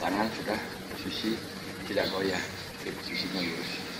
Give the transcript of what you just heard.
tangan sudah posisi tidak goyah. Di posisinya lurus.